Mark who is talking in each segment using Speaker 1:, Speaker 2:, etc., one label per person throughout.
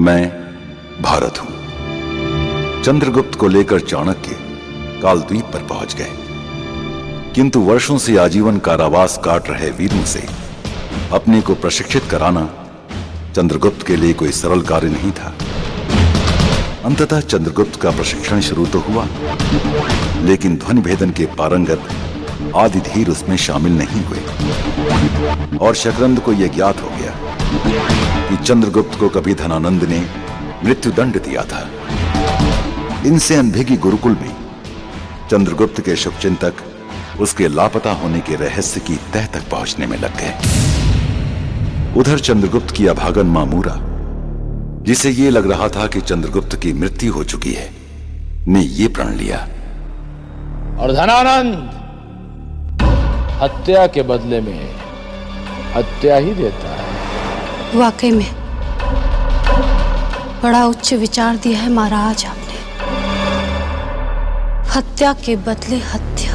Speaker 1: मैं भारत हूँ। चंद्रगुप्त को लेकर चाणक्य कालद्वीप पर पहुँच गए। किंतु वर्षों से आजीवन कारावास काट रहे वीरों से अपने को प्रशिक्षित कराना चंद्रगुप्त के लिए कोई सरल कार्य नहीं था। अंततः चंद्रगुप्त का प्रशिक्षण शुरू तो हुआ, लेकिन ध्वनि भेदन के पारंगत आदि धीर उसमें शामिल नहीं हुए। और शकरंद को यह ज्ञात हो गया कि चंद्रगुप्त को कभी धनानंद ने मृत्यु दंड दिया था। इनसे अनभिगी गुरुकुल में चंद्रगुप्त के शुभचिंतक उसके लापता होने के रहस्य की तह तक पहुँचने में लग गए। उधर चंद्रगुप्त की अभागन मामूरा जिसे यह लग रहा था कि चंद्रगुप्त की मृत्यु हो चुकी है, ने ये प्रण लिया।
Speaker 2: और धनानंद, हत्या के बदले में हत्या ही देता है।
Speaker 3: वाकई में बड़ा उच्च विचार दिया है महाराज आपने। हत्या के बदले हत्या।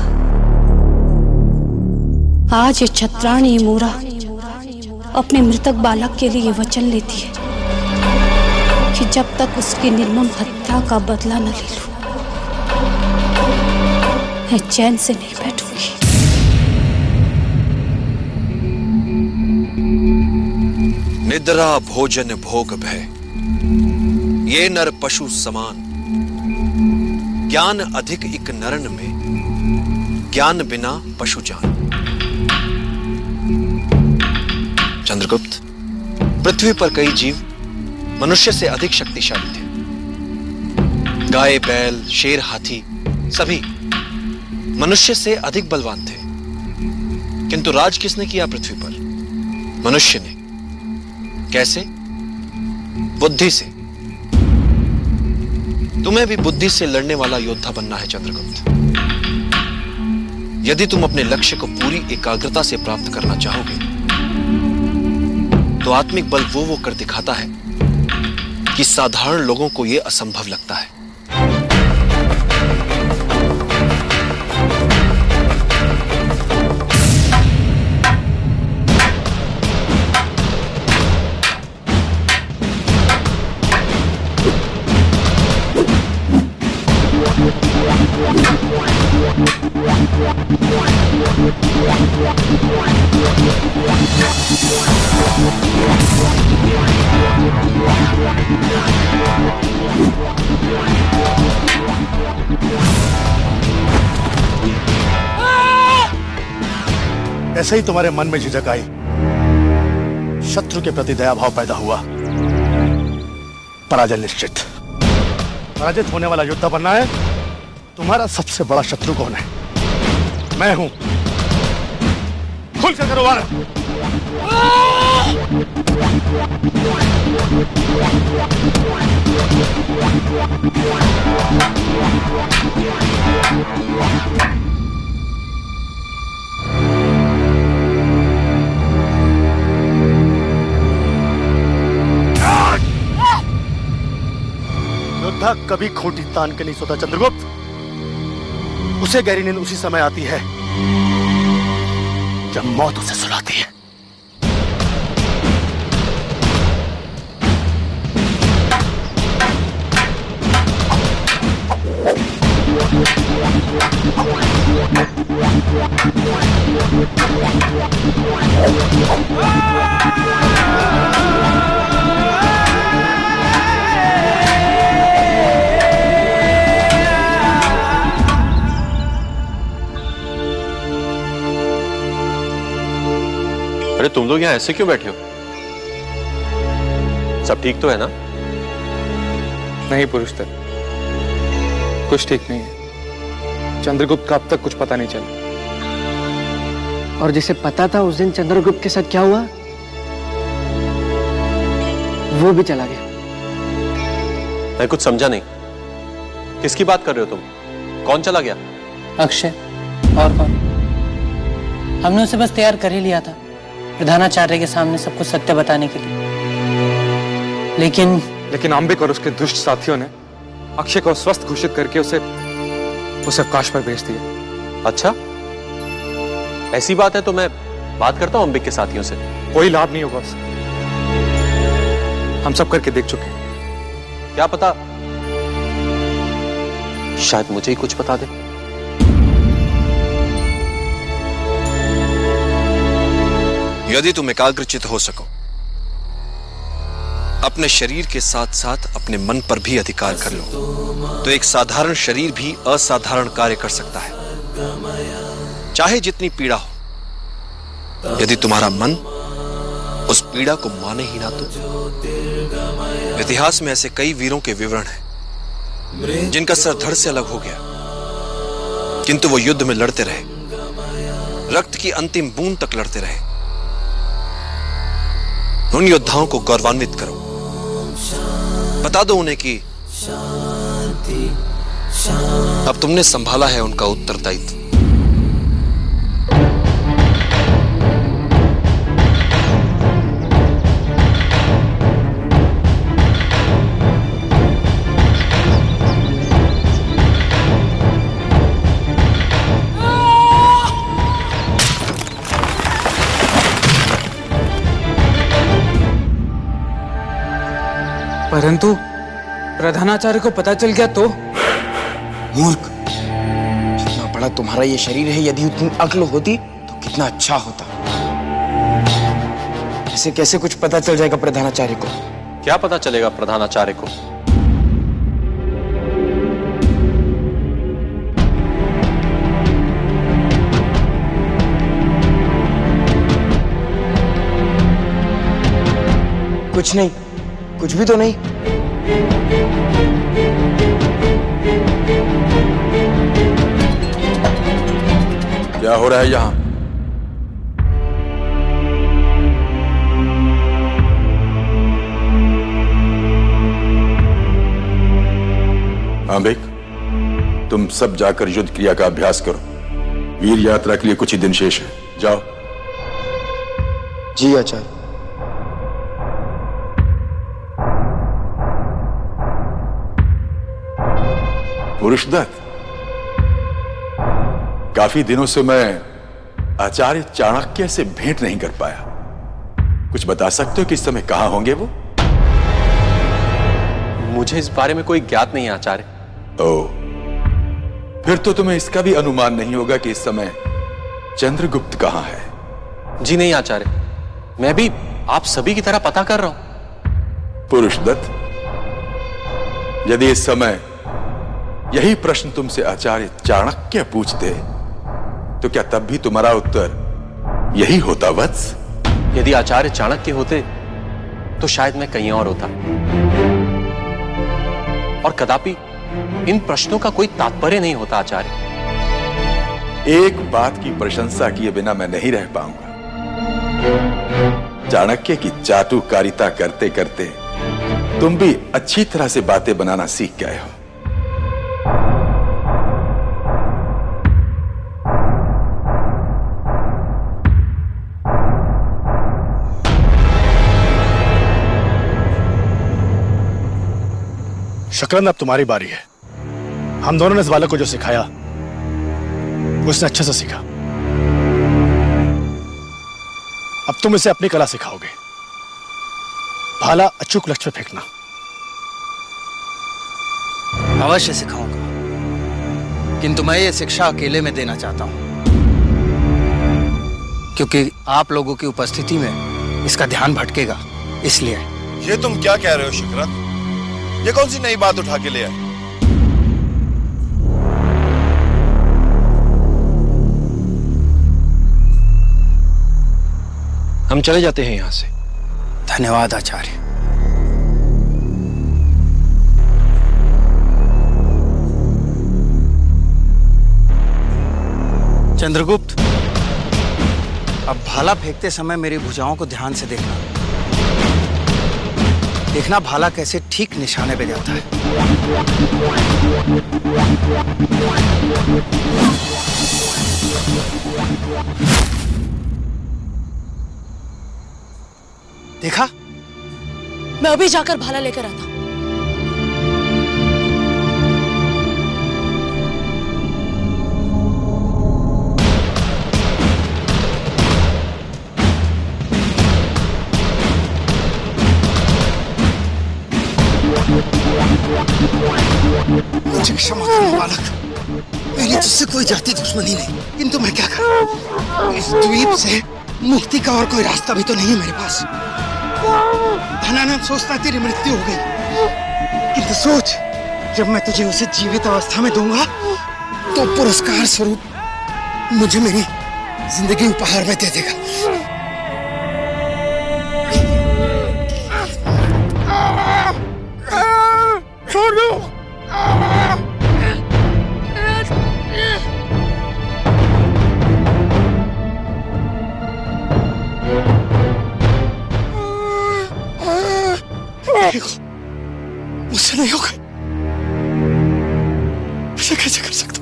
Speaker 3: आज ये छत्राणी मूरा अपने मृतक बालक के लिए वचन लेती है कि जब तक उसकी निर्मम हत्या का बदला न ले लूँ, मैं चैन से नहीं बैठूँगी
Speaker 4: निद्रा भोजन भोग भय ये नर पशु समान। ज्ञान अधिक इक नरन में, ज्ञान बिना पशु जान। चंद्रगुप्त, पृथ्वी पर कई जीव मनुष्य से अधिक शक्तिशाली थे। गाय, बैल, शेर, हाथी, सभी मनुष्य से अधिक बलवान थे। किंतु राज किसने किया पृथ्वी पर? मनुष्य ने। कैसे? बुद्धि से। तुम्हें भी बुद्धि से लड़ने वाला योद्धा बनना है, चंद्रगुप्त। यदि तुम अपने लक्ष्य को पूरी एकाग्रता से प्राप्त करना चाहोगे तो आत्मिक बल वो वो कर दिखाता है कि साधारण लोगों को यह असंभव लगता है।
Speaker 5: ऐसे ही तुम्हारे मन में झिझक आई। शत्रु के प्रति दया भाव पैदा हुआ। पराजय निश्चित। पराजित होने वाला योद्धा बनना है। तुम्हारा सबसे बड़ा शत्रु कौन है? मैं हूँ। खुलकर करो वार योद्धा कभी खोटी तान के नहीं सोता, चंद्रगुप्त। उसे गहरी नींद उसी समय आती है। जब मौत उसे सुलाती है।
Speaker 6: तुम लोग यहाँ ऐसे क्यों बैठे हो? सब ठीक तो है ना?
Speaker 7: नहीं पुरुष तक कुछ ठीक नहीं है। चंद्रगुप्त का अब तक कुछ पता नहीं चला।
Speaker 8: और जिसे पता था उस दिन चंद्रगुप्त के साथ क्या हुआ? वो भी चला गया।
Speaker 6: मैं कुछ समझा नहीं। किसकी बात कर रहे हो तुम? कौन चला गया?
Speaker 9: अक्षय। और कौन? हमने उसे बस तैयार कर ही लिया था। प्रधानाचार्य के सामने सब कुछ सत्य बताने के लिए। लेकिन
Speaker 7: लेकिन अंबिक और उसके दुष्ट साथियों ने अक्षय को स्वस्थ घोषित करके उसे उसे अवकाश पर भेज दिया।
Speaker 6: अच्छा? ऐसी बात है तो मैं बात करता हूँ अंबिक के साथियों से।
Speaker 7: कोई लाभ नहीं होगा उसे हम सब करके देख चुके हैं।
Speaker 6: क्या पता शायद मुझे ही कुछ बता दे।
Speaker 4: यदि तुम एकाग्रचित हो सको, अपने शरीर के साथ साथ अपने मन पर भी अधिकार कर लो। तो एक साधारण शरीर भी असाधारण कार्य कर सकता है। चाहे जितनी पीड़ा हो, यदि तुम्हारा मन उस पीड़ा को माने ही ना तो। इतिहास में ऐसे कई वीरों के विवरण हैं, जिनका सर धड़ से अलग हो गया। किंतु वो युद्ध में लड़ते रहे, रक्त की अंतिम बूंद तक लड़ते रहे। उन योद्धाओं को गौरवान्वित करो। बता दो उन्हें कि अब तुमने संभाला है उनका उत्तरदायित्व।
Speaker 7: परंतु प्रधानाचार्य को पता चल गया तो?
Speaker 10: मूर्ख। कितना बड़ा तुम्हारा ये शरीर है यदि उतनी अक्ल होती तो कितना अच्छा होता। ऐसे कैसे कुछ पता चल जाएगा प्रधानाचार्य को?
Speaker 6: क्या पता चलेगा प्रधानाचार्य को?
Speaker 10: कुछ नहीं। कुछ भी तो नहीं।
Speaker 11: क्या हो रहा है यहाँ? आंबिक तुम सब जाकर युद्ध क्रिया का अभ्यास करो। वीर यात्रा के लिए कुछ ही दिन शेष है। जाओ।
Speaker 10: जी आचार्य।
Speaker 11: पुरुषदत्त। काफ़ी दिनों से मैं आचार्य चाणक्य से भेंट नहीं कर पाया। कुछ बता सकते हो कि इस समय कहाँ होंगे वो?
Speaker 6: मुझे इस बारे में कोई ज्ञात नहीं आचार्य।
Speaker 11: ओ फिर तो तुम्हें इसका भी अनुमान नहीं होगा कि इस समय चंद्रगुप्त कहाँ है।
Speaker 6: जी नहीं आचार्य। मैं भी आप सभी की तरह पता कर रहा हूँ।
Speaker 11: पुरुषदत्त यदि इस समय यही प्रश्न तुमसे आचार्य चाणक्य पूछते तो क्या तब भी तुम्हारा उत्तर यही होता वत्स?
Speaker 6: यदि आचार्य चाणक्य होते तो शायद मैं कहीं और होता। और कदापि इन प्रश्नों का कोई तात्पर्य नहीं होता आचार्य।
Speaker 11: एक बात की प्रशंसा किए बिना मैं नहीं रह पाऊँगा। चाणक्य की चाटुकारिता करते करते तुम भी अच्छी तरह से बातें बनाना सीख गए हो।
Speaker 5: शकरन अब तुम्हारी बारी है। हम दोनों ने इस बालक को जो सिखाया उसने अच्छे से सीखा। अब तुम इसे अपनी कला सिखाओगे। भाला अचूक लक्ष्य फेंकना।
Speaker 12: अवश्य सिखाऊँगा। किंतु मैं ये शिक्षा अकेले में देना चाहता हूँ। क्योंकि आप लोगों की उपस्थिति में इसका ध्यान भटकेगा इसलिए।
Speaker 13: ये तुम क्या कह रहे हो शुक्रत ये कौन सी नई बात उठा के ले आए?
Speaker 4: हम चले जाते हैं यहाँ से।
Speaker 12: धन्यवाद आचार्य। चंद्रगुप्त अब भाला फेंकते समय मेरी भुजाओं को ध्यान से देखना। देखना भाला कैसे ठीक निशाने पे जाता है। देखा?
Speaker 14: मैं अभी जाकर भाला लेकर आता हूँ।
Speaker 15: बालक। मेरी तुझसे कोई जाति दुश्मनी नहीं, किंतु मैं क्या करूँ? इस द्वीप से मुक्ति का और कोई रास्ता भी तो नहीं है मेरे पास। धनानंद सोचता तेरी मृत्यु हो गई। किंतु सोच, जब मैं तुझे उसे जीवित अवस्था में दूँगा तो पुरस्कार स्वरूप मुझे मेरी ज़िंदगी उपहार में दे देगा। मुझसे नहीं होगा ऐसा कैसे कर सकता?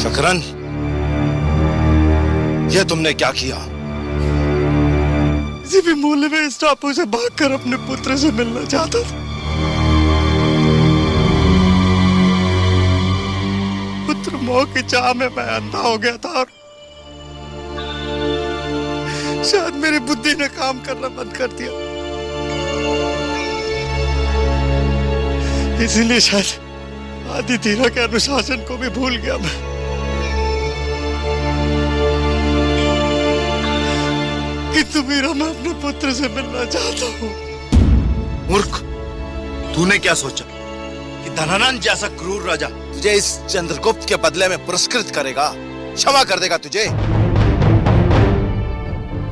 Speaker 16: शकरन यह तुमने क्या किया?
Speaker 15: किसी भी मूल्य में इस टापू से भागकर अपने पुत्र से मिलना चाहता था। पुत्र मोह की चाह में मैं अंधा हो गया था और शायद मेरी बुद्धि ने काम करना बंद कर दिया। इसीलिए शायद आदि धीरा के अनुशासन को भी भूल गया मैं। किंतु मीरा मैं अपने पुत्र से मिलना चाहता हूँ।
Speaker 16: मूर्ख, तूने क्या सोचा? कि धनानंद जैसा क्रूर राजा तुझे इस चंद्रगुप्त के बदले में पुरस्कृत करेगा, क्षमा कर देगा तुझे।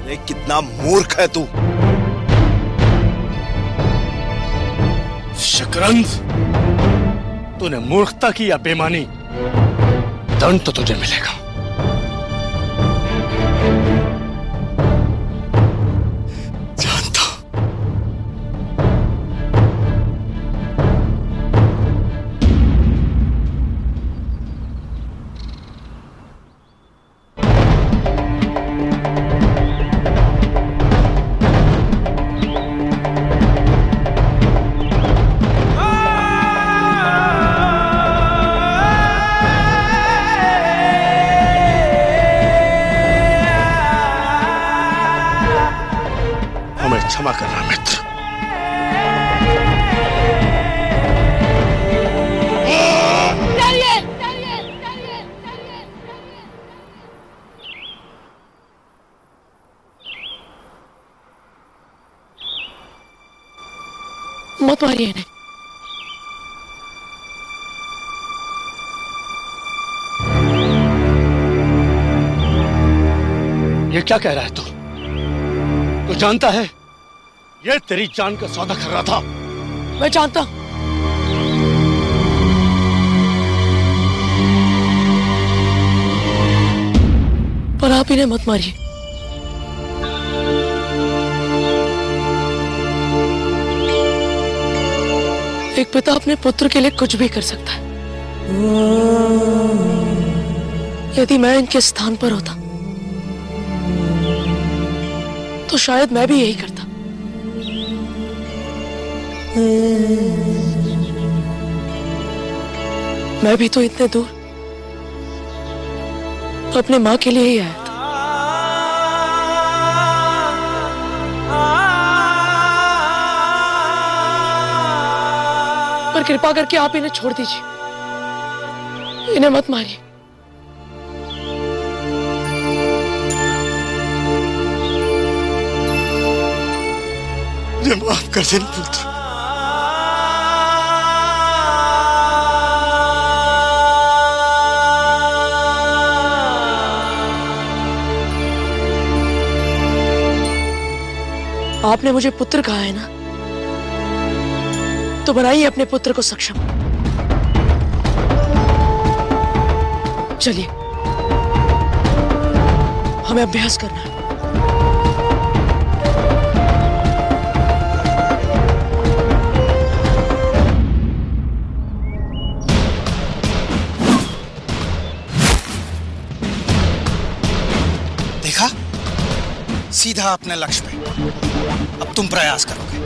Speaker 16: अरे कितना मूर्ख है तू।
Speaker 15: शकरंद तूने मूर्खता की या बेमानी? दंड तो तुझे मिलेगा। क्या कह रहा है तू? तू जानता है? ये तेरी जान का सौदा कर रहा था।
Speaker 14: मैं जानता हूँ। पर आप इन्हें मत मारिए। एक पिता अपने पुत्र के लिए कुछ भी कर सकता है। यदि मैं इनके स्थान पर होता तो शायद मैं भी यही करता। मैं भी तो इतने दूर अपने माँ के लिए ही आया था। पर कृपा करके आप इन्हें छोड़ दीजिए। इन्हें मत मारिए।
Speaker 15: मुझे माफ़ कर देना पुत्र।
Speaker 14: आपने मुझे पुत्र कहा है ना? तो बनाइए अपने पुत्र को सक्षम। चलिए। हमें अभ्यास करना है।
Speaker 15: सीधा अपने लक्ष्य पे। अब तुम प्रयास करोगे।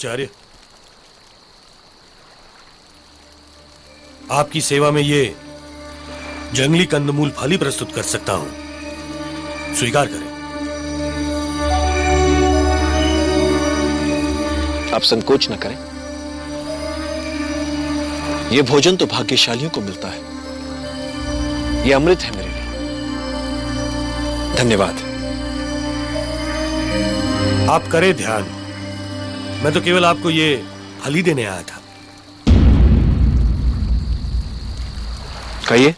Speaker 17: आचार्य। आपकी सेवा में ये जंगली कंदमूल फल ही प्रस्तुत कर सकता हूँ। स्वीकार करें।
Speaker 4: आप संकोच न करें। यह भोजन तो भाग्यशालियों को मिलता है। यह अमृत है मेरे लिए। धन्यवाद।
Speaker 17: आप करें ध्यान। मैं तो केवल आपको ये फल ही देने आया था।
Speaker 4: कहिए।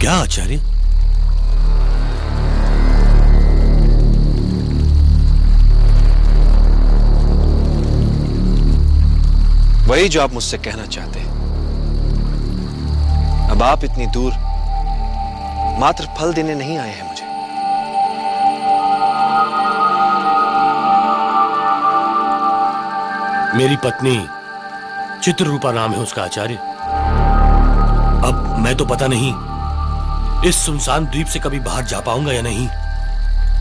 Speaker 17: क्या आचार्य?
Speaker 4: वही जो आप मुझसे कहना चाहते हैं। अब आप इतनी दूर मात्र फल देने नहीं आए हैं मुझे।
Speaker 17: मेरी पत्नी चित्ररूपा नाम है उसका आचार्य। अब मैं तो पता नहीं इस सुनसान द्वीप से कभी बाहर जा पाऊँगा या नहीं।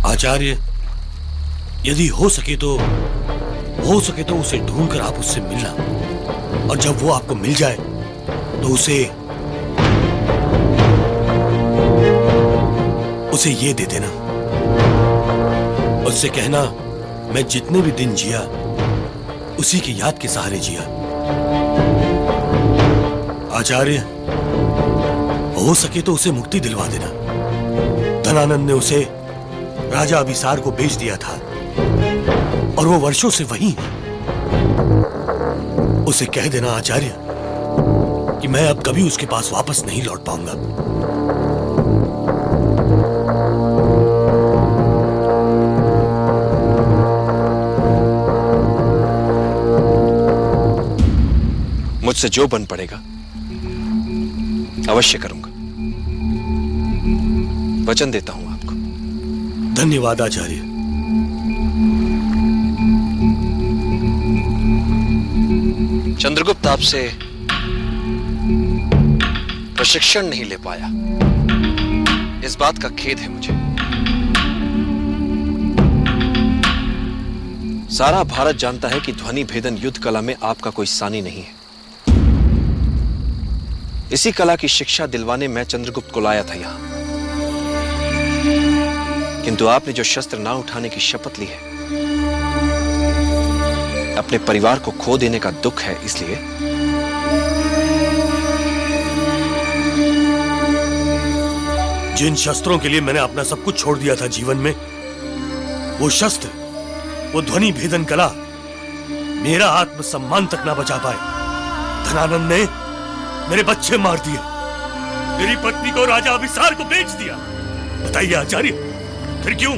Speaker 17: आचार्य, यदि हो सके तो हो सके तो उसे ढूंढकर आप उससे मिलना। और जब वो आपको मिल जाए तो उसे उसे ये दे देना। उससे कहना, मैं जितने भी दिन जिया, उसी की याद के सहारे जिया। आचार्य, हो सके तो उसे मुक्ति दिलवा देना। धनानंद ने उसे राजा अभिसार को बेच दिया था, और वो वर्षों से वहीं है। उसे कह देना, आचार्य, कि मैं अब कभी उसके पास वापस नहीं लौट पाऊँगा।
Speaker 4: मुझसे जो बन पड़ेगा अवश्य करूँगा। वचन देता हूँ आपको।
Speaker 17: धन्यवाद आचार्य।
Speaker 4: चंद्रगुप्त आपसे प्रशिक्षण नहीं ले पाया। इस बात का खेद है मुझे। सारा भारत जानता है कि ध्वनि भेदन युद्ध कला में आपका कोई सानी नहीं है। इसी कला की शिक्षा दिलवाने मैं चंद्रगुप्त को लाया था यहाँ। किंतु आपने जो शस्त्र ना उठाने की शपथ ली है, अपने परिवार को खो देने का दुख है इसलिए
Speaker 17: जिन शस्त्रों के लिए मैंने अपना सब कुछ छोड़ दिया था जीवन में, वो शस्त्र, वो ध्वनि भेदन कला, मेरा आत्मसम्मान तक ना बचा पाए। धनानंद ने मेरे बच्चे मार दिए। मेरी पत्नी को राजा अभिसार को बेच दिया। बताइए आचार्य, फिर क्यों?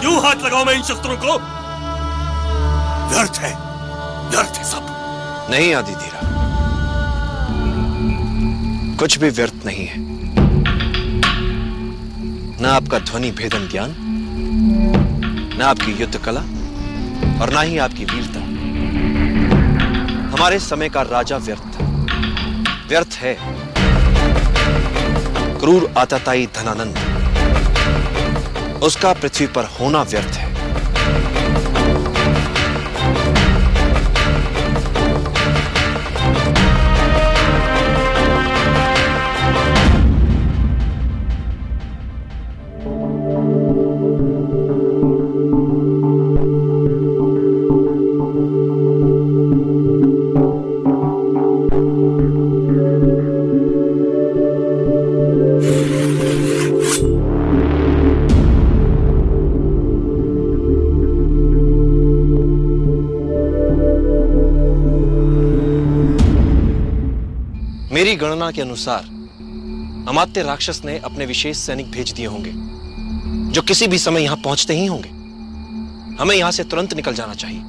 Speaker 17: क्यों हाथ लगाओ मैं इन शस्त्रों को? व्यर्थ है। व्यर्थ है सब।
Speaker 4: नहीं आदि धीरा। कुछ भी व्यर्थ नहीं है। ना आपका ध्वनि भेदन ज्ञान, ना आपकी युद्ध कला, और ना ही आपकी वीरता। हमारे समय का राजा व्यर्थ था। व्यर्थ है। क्रूर आताताई धनानंद उसका पृथ्वी पर होना व्यर्थ है। अनुसार, अमात्य राक्षस ने अपने विशेष सैनिक भेज दिए होंगे, जो किसी भी समय यहाँ पहुँचते ही होंगे। हमें यहाँ से तुरंत निकल जाना चाहिए।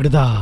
Speaker 18: 俺だ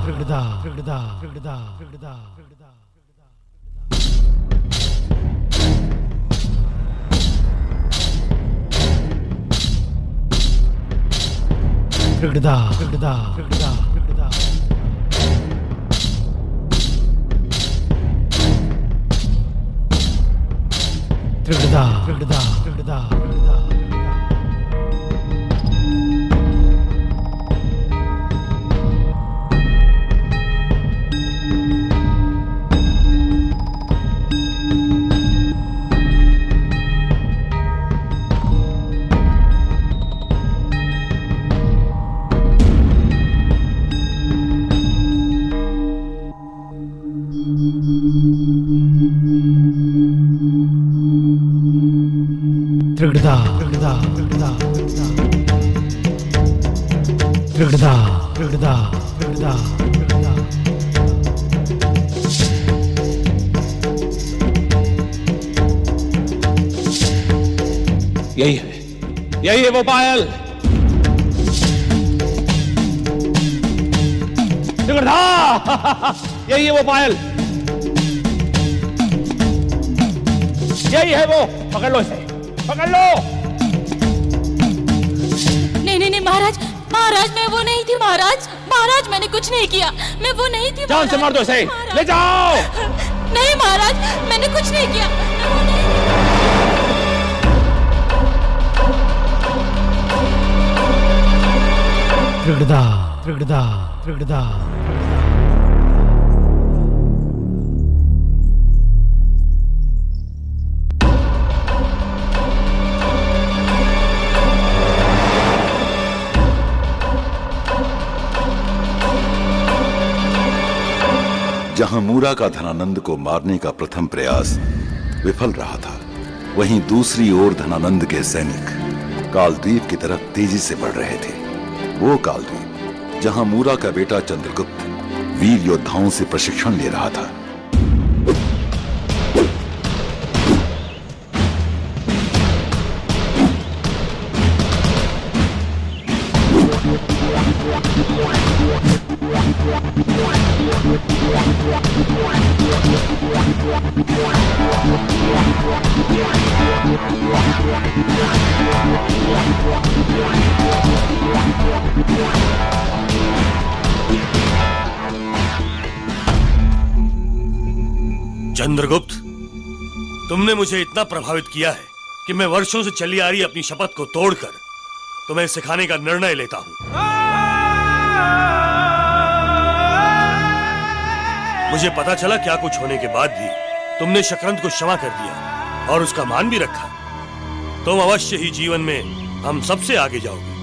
Speaker 18: वो पायल। यही है वो। पकड़ लो इसे। पकड़ लो।
Speaker 19: नहीं नहीं नहीं महाराज। महाराज मैं वो नहीं थी महाराज। महाराज मैंने कुछ नहीं किया। मैं वो नहीं थी
Speaker 18: जान से मार दो इसे। ले जाओ।
Speaker 19: नहीं महाराज मैंने कुछ नहीं किया। मैं वो नहीं
Speaker 20: त्रिगदा त्रिगदा त्रिगदा
Speaker 1: जहाँ मूरा का धनानंद को मारने का प्रथम प्रयास विफल रहा था, वहीं दूसरी ओर धनानंद के सैनिक कालद्वीप की तरफ़ तेज़ी से बढ़ रहे थे। वो कालद्वीप, जहाँ मूरा का बेटा चंद्रगुप्त वीर योद्धाओं से प्रशिक्षण ले रहा था।
Speaker 17: चंद्रगुप्त तुमने मुझे इतना प्रभावित किया है कि मैं वर्षों से चली आ रही अपनी शपथ को तोड़कर तुम्हें सिखाने का निर्णय लेता हूँ। मुझे पता चला क्या कुछ होने के बाद भी तुमने शक्रंत को क्षमा कर दिया और उसका मान भी रखा। तुम अवश्य ही जीवन में हम सबसे आगे जाओगे।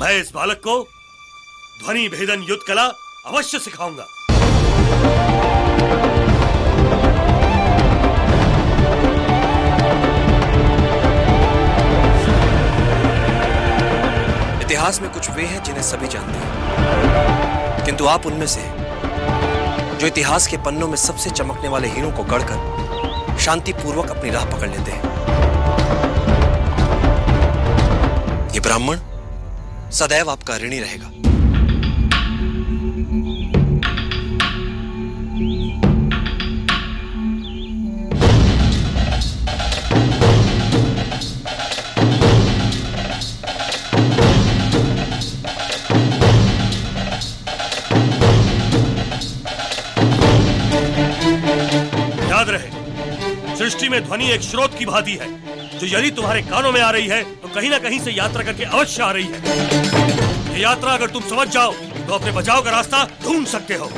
Speaker 17: मैं इस बालक को ध्वनि भेदन युद्ध कला अवश्य सिखाऊँगा।
Speaker 4: इतिहास में कुछ वे हैं जिन्हें सभी जानते हैं। किंतु आप उनमें से जो इतिहास के पन्नों में सबसे चमकने वाले हीरों को गढ़कर शांतिपूर्वक अपनी राह पकड़ लेते हैं। ये ब्राह्मण, सदैव आपका ऋणी रहेगा।
Speaker 17: सृष्टि में ध्वनि एक स्रोत की भांति है। जो यदि तुम्हारे कानों में आ रही है तो कहीं ना कहीं से यात्रा करके अवश्य आ रही है। ये यात्रा अगर तुम समझ जाओ तो अपने बचाव का रास्ता ढूंढ सकते हो।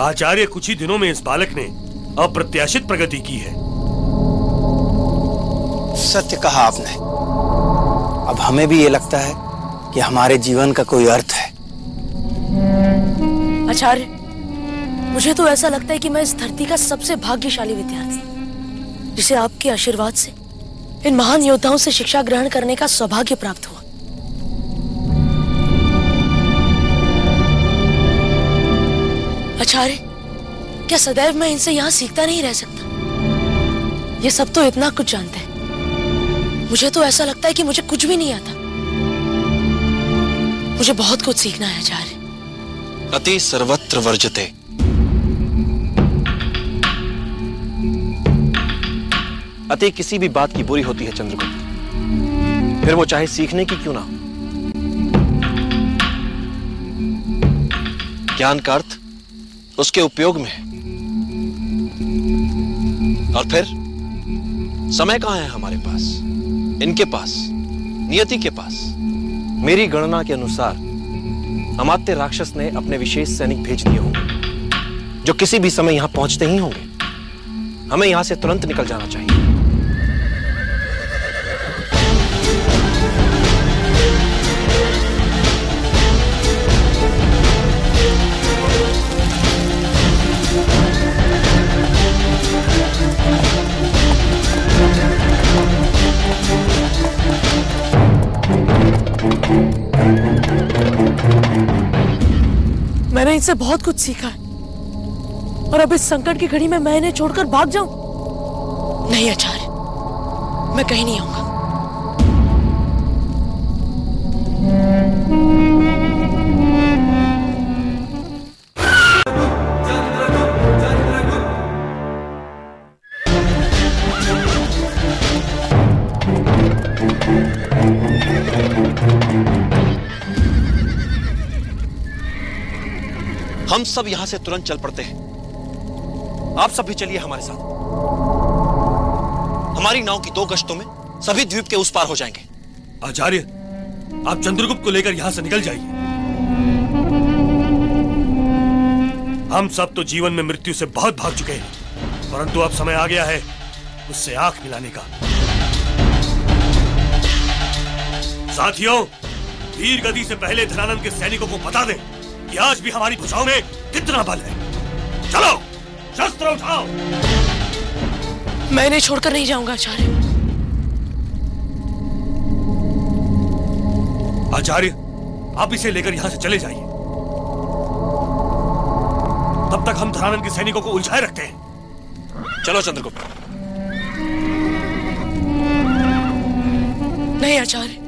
Speaker 17: आचार्य कुछ ही दिनों में इस बालक ने अप्रत्याशित प्रगति की है।
Speaker 12: सत्य कहा आपने। अब हमें भी ये लगता है कि हमारे जीवन का कोई अर्थ है।
Speaker 14: आचार्य मुझे तो ऐसा लगता है कि मैं इस धरती का सबसे भाग्यशाली विद्यार्थी जिसे आपके आशीर्वाद से इन महान योद्धाओं से शिक्षा ग्रहण करने का सौभाग्य प्राप्त हुआ। आचार्य क्या सदैव मैं इनसे यहाँ सीखता नहीं रह सकता? ये सब तो इतना कुछ जानते हैं। मुझे तो ऐसा लगता है कि मुझे कुछ भी नहीं आता। मुझे बहुत कुछ सीखना है आचार्य
Speaker 4: अति सर्वत्र वर्जते। अति किसी भी बात की बुरी होती है, चंद्रगुप्त। फिर वो चाहे सीखने की क्यों ना ज्ञान का अर्थ उसके उपयोग में। और फिर, समय कहाँ है हमारे पास? इनके पास, नियति के पास। मेरी गणना के अनुसार, अमात्य राक्षस ने अपने विशेष सैनिक भेज दिए होंगे, जो किसी भी समय यहाँ पहुँचते ही होंगे। हमें यहाँ से तुरंत निकल जाना चाहिए।
Speaker 14: इनसे बहुत कुछ सीखा है। और अब इस संकट की घड़ी में मैं इन्हें छोड़कर भाग जाऊँ? नहीं, आचार्य। मैं कहीं नहीं आऊँगा
Speaker 4: हम सब यहाँ से तुरंत चल पड़ते हैं। आप सब भी चलिए हमारे साथ। हमारी नाव की दो गश्तों में सभी द्वीप के उस पार हो जाएँगे।
Speaker 17: आचार्य, आप चंद्रगुप्त को लेकर यहाँ से निकल जाइए। हम सब तो जीवन में मृत्यु से बहुत भाग चुके हैं, परंतु अब समय आ गया है उससे आँख मिलाने का। साथियों वीर गति से पहले धनानंद के सैनिकों को बता दें। कि आज भी हमारी भुजाओं में कितना बल है। चलो शस्त्र उठाओ।
Speaker 14: मैं इन्हें छोड़कर नहीं जाऊँगा आचार्य।
Speaker 17: आचार्य आप इसे लेकर यहाँ से चले जाइए। तब तक हम धनानंद के सैनिकों को उलझाए रखते हैं।
Speaker 4: चलो चंद्रगुप्त।
Speaker 14: नहीं आचार्य।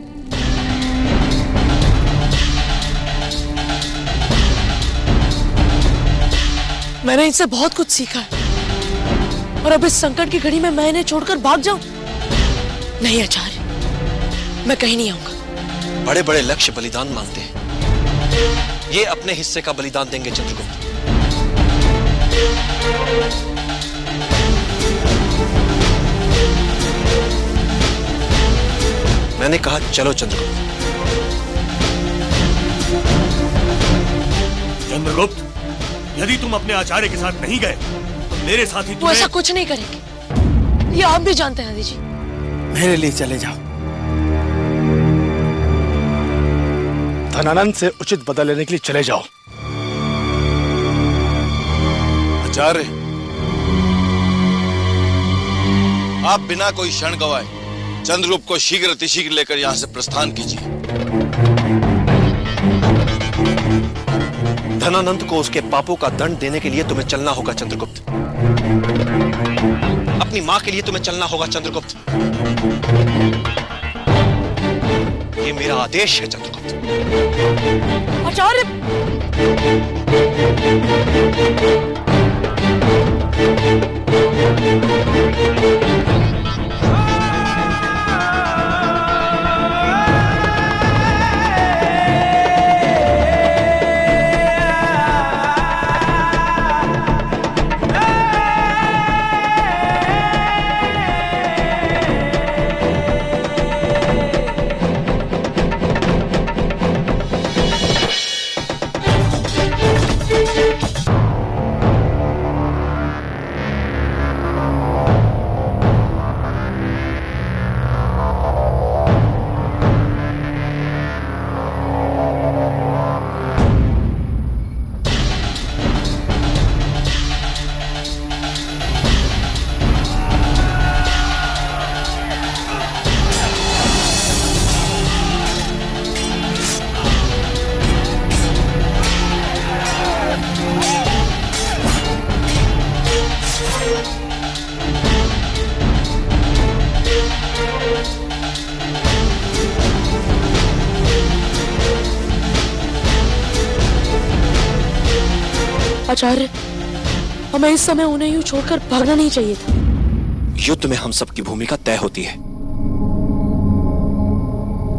Speaker 14: मैंने इनसे बहुत कुछ सीखा है। और अब इस संकट की घड़ी में मैं इन्हें छोड़कर भाग जाऊँ? नहीं आचार्य। मैं कहीं नहीं आऊँगा।
Speaker 4: बड़े बड़े लक्ष्य बलिदान मांगते हैं। ये अपने हिस्से का बलिदान देंगे चंद्रगुप्त। मैंने कहा चलो चंद्रगुप्त।
Speaker 17: चंद्रगुप्त यदि तुम अपने आचार्य के साथ नहीं गए तो मेरे साथ ही
Speaker 14: वो ऐसा कुछ नहीं करेंगे। ये आप भी जानते हैं जी।
Speaker 5: मेरे लिए चले जाओ। धनानंद से उचित बदला लेने के लिए चले जाओ।
Speaker 16: आचार्य आप बिना कोई क्षण गवाए चंद्रगुप्त को शीघ्र अतिशीघ्र लेकर यहाँ से प्रस्थान कीजिए।
Speaker 4: धनानंद को उसके पापों का दंड देने के लिए तुम्हें चलना होगा, चंद्रगुप्त। अपनी माँ के लिए तुम्हें चलना होगा, चंद्रगुप्त। ये मेरा आदेश है, चंद्रगुप्त।
Speaker 14: आचार्य! हमें इस समय उन्हें यूँ छोड़कर भागना नहीं चाहिए था।
Speaker 4: युद्ध में हम सबकी भूमिका तय होती है।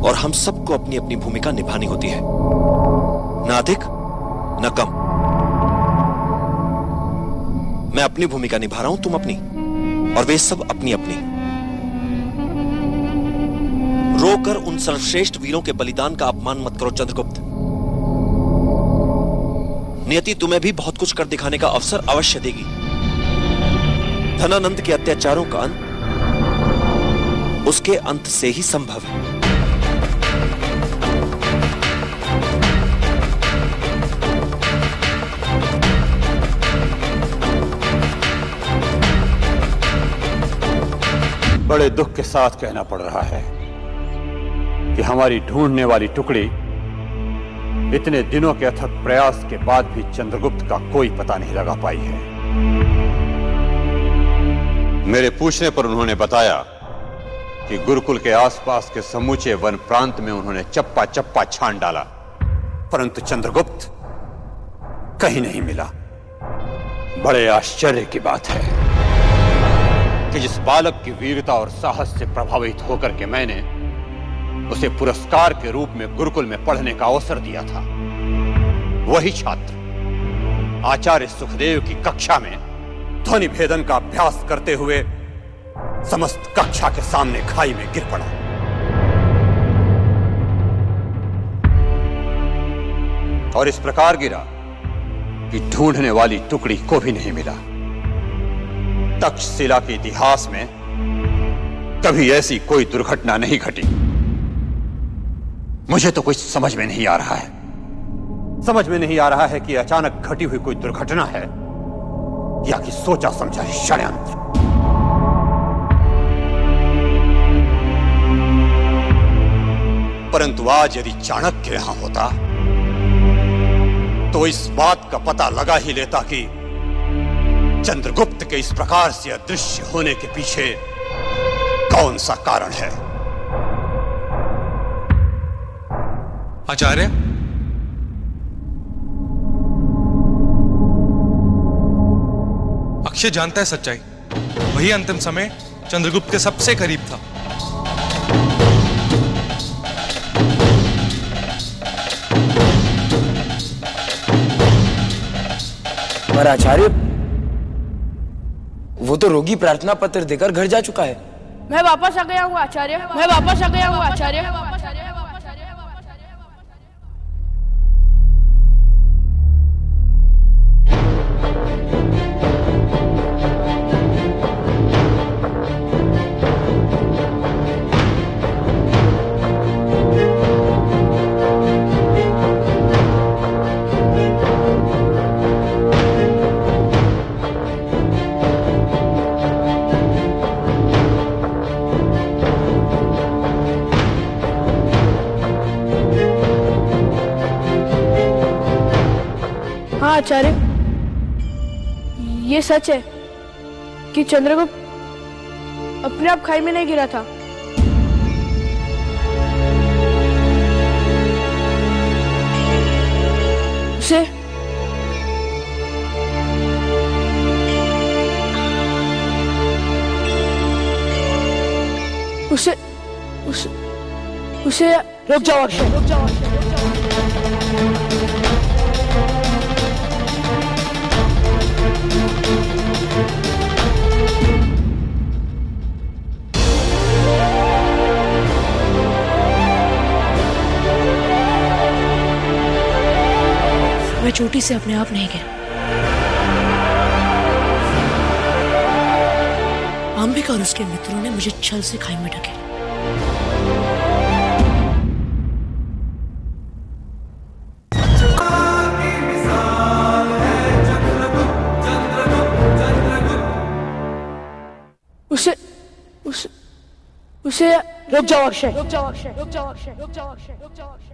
Speaker 4: और हम सबको अपनी अपनी भूमिका निभानी होती है। ना अधिक, न कम। मैं अपनी भूमिका निभा रहा हूँ, तुम अपनी। और वे सब अपनी अपनी रोकर उन सर्वश्रेष्ठ वीरों के बलिदान का अपमान मत करो, चंद्रगुप्त। नियति तुम्हें भी बहुत कुछ कर दिखाने का अवसर अवश्य देगी। धनानंद के अत्याचारों का अंत उसके अंत से ही संभव है।
Speaker 21: बड़े दुख के साथ कहना पड़ रहा है कि हमारी ढूँढने वाली टुकड़ी इतने दिनों के अथक प्रयास के बाद भी चंद्रगुप्त का कोई पता नहीं लगा पाई है। मेरे पूछने पर उन्होंने बताया कि गुरुकुल के आसपास के समूचे वन प्रांत में उन्होंने चप्पा चप्पा छान डाला, परंतु चंद्रगुप्त कहीं नहीं मिला। बड़े आश्चर्य की बात है कि जिस बालक की वीरता और साहस से प्रभावित होकर के मैंने उसे पुरस्कार के रूप में गुरुकुल में पढ़ने का अवसर दिया था। वही छात्र, आचार्य सुखदेव की कक्षा में ध्वनि भेदन का अभ्यास करते हुए समस्त कक्षा के सामने खाई में गिर पड़ा। और इस प्रकार गिरा कि ढूँढने वाली टुकड़ी को भी नहीं मिला। तक्षशिला के इतिहास में कभी ऐसी कोई दुर्घटना नहीं घटी। मुझे तो कुछ समझ में नहीं आ रहा है। समझ में नहीं आ रहा है कि अचानक घटी हुई कोई दुर्घटना है, या कि सोचा समझा षड्यंत्र। परंतु आज यदि चाणक्य यहाँ होता तो इस बात का पता लगा ही लेता कि चंद्रगुप्त के इस प्रकार से अदृश्य होने के पीछे कौन सा कारण है।
Speaker 7: आचार्य। अक्षय जानता है सच्चाई। वही अंतिम समय चंद्रगुप्त के सबसे करीब था।
Speaker 10: पर आचार्य वो तो रोगी प्रार्थना पत्र देकर घर जा चुका है।
Speaker 22: मैं वापस आ गया हूँ आचार्य। मैं वापस आ गया हूँ आचार्य। आचार्य, ये सच है कि चंद्रगुप्त अपने आप खाई में नहीं गिरा था। उसे उसे उसे उसे रुक जाओ अक्षय रुक जाओ।
Speaker 14: चोटी से अपने आप नहीं गया। अंबिका और उसके मित्रों ने मुझे छल से खाई में ढकेला
Speaker 22: उसे उसे उसे रुक जाओ अक्षय रुक जाओ अक्षय। रुक जाओ अक्षय रुक जाओ अक्षय रुक जाओ अक्षय रुक जाओ अक्षय।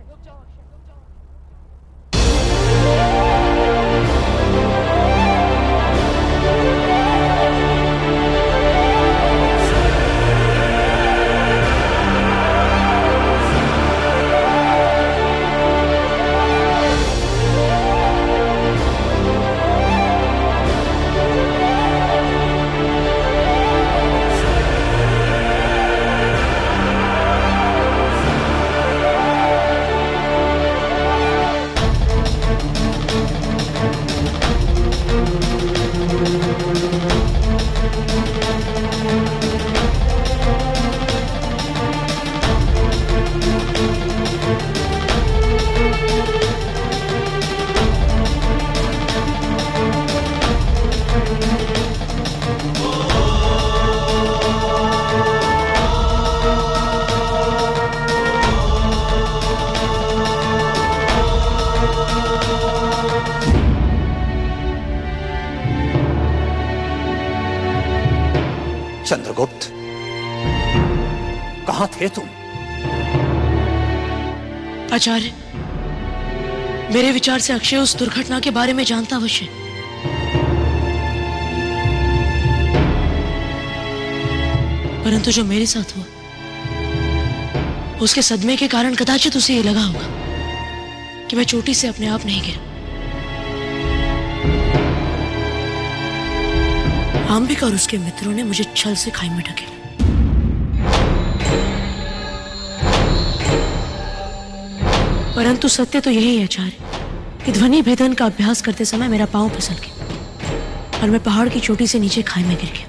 Speaker 14: मेरे से अक्षय उस दुर्घटना के बारे में जानता अवश्य परंतु जो मेरे साथ हुआ, उसके सदमे के कारण कदाचित उसे ये लगा होगा कि मैं चोटी से अपने आप नहीं गिरा आम्बिक और उसके मित्रों ने मुझे छल से खाई में ढकेला। परंतु सत्य तो यही है, आचार्य। कि ध्वनि भेदन का अभ्यास करते समय मेरा पाँव फिसल गया और मैं पहाड़ की चोटी से नीचे खाई में गिर गया।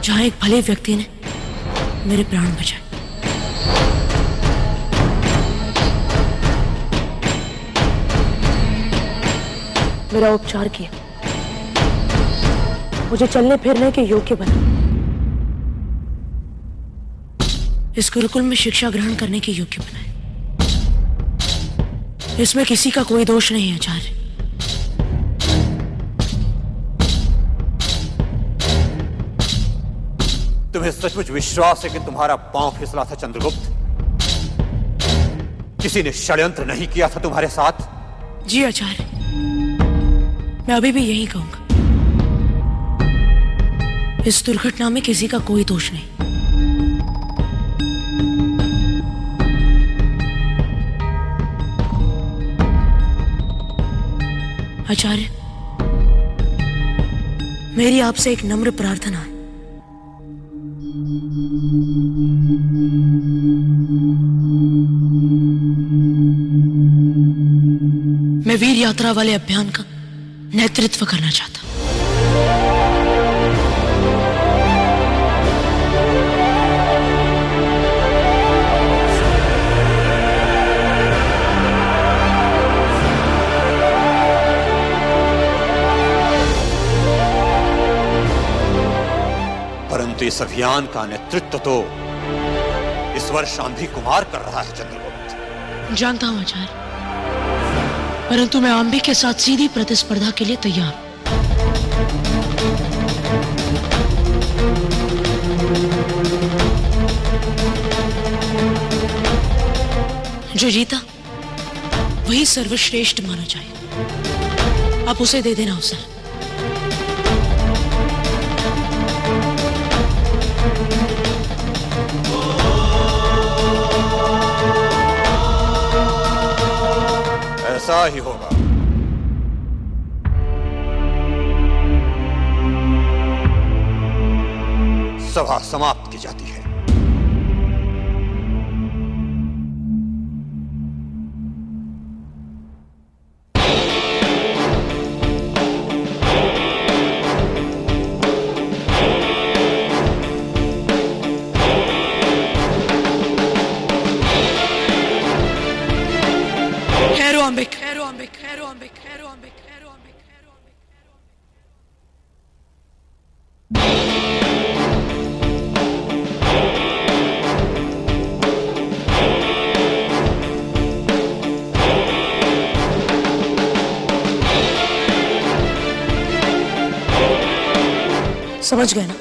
Speaker 14: जहाँ एक भले व्यक्ति ने मेरे प्राण बचाए। मेरा उपचार किया। मुझे चलने फिरने के योग्य बना। इस गुरुकुल में शिक्षा ग्रहण करने के योग्य बनाए। इसमें किसी का कोई दोष नहीं है आचार्य।
Speaker 21: तुम्हें सचमुच विश्वास है कि तुम्हारा पाँव फिसला था चंद्रगुप्त? किसी ने षड्यंत्र नहीं किया था तुम्हारे साथ?
Speaker 14: जी आचार्य। मैं अभी भी यही कहूँगा। इस दुर्घटना में किसी का कोई दोष नहीं। आचार्य, मेरी आपसे एक नम्र प्रार्थना है। मैं वीर यात्रा वाले अभियान का नेतृत्व करना चाहता हूँ।
Speaker 21: परंतु इस अभियान का नेतृत्व तो इस वर्ष शांति कुमार कर रहा है, चंद्रगुप्त।
Speaker 14: जानता हूँ आचार्य। परंतु मैं आम्बी के साथ सीधी प्रतिस्पर्धा के लिए तैयार हूँ। जो जीता, वही सर्वश्रेष्ठ माना जाए। आप उसे दे देना अवसर।
Speaker 21: ऐसा ही होगा। सभा समाप्त की जाती है।
Speaker 14: अम्बिक समझ गए ना?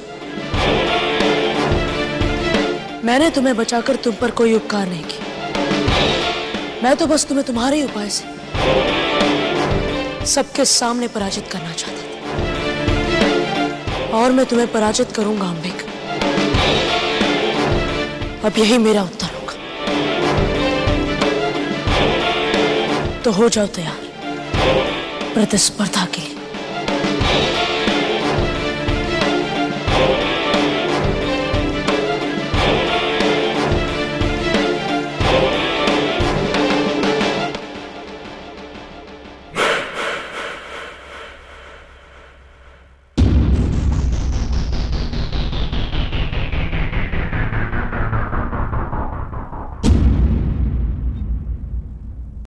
Speaker 14: मैंने तुम्हें बचाकर तुम पर कोई उपकार नहीं किया। मैं तो बस तुम्हें तुम्हारे ही उपाय से सबके सामने पराजित करना चाहता था। और मैं तुम्हें पराजित करूँगा, अंबिक। अब यही मेरा उत्तर होगा। तो हो जाओ तैयार। प्रतिस्पर्धा के